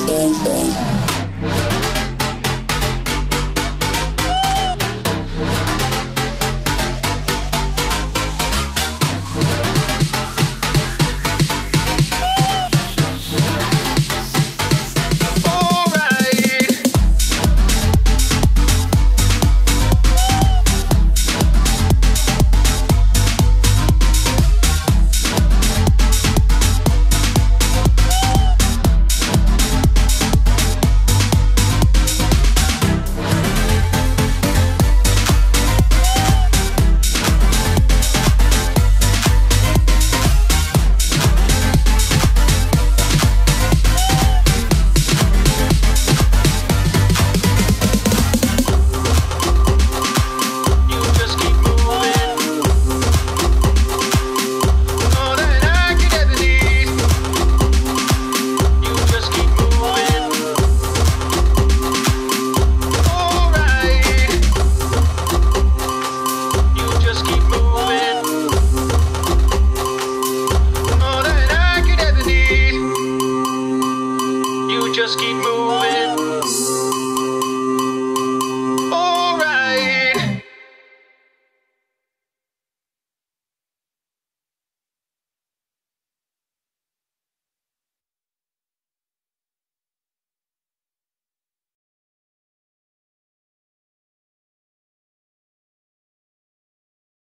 dance, dance. just keep moving.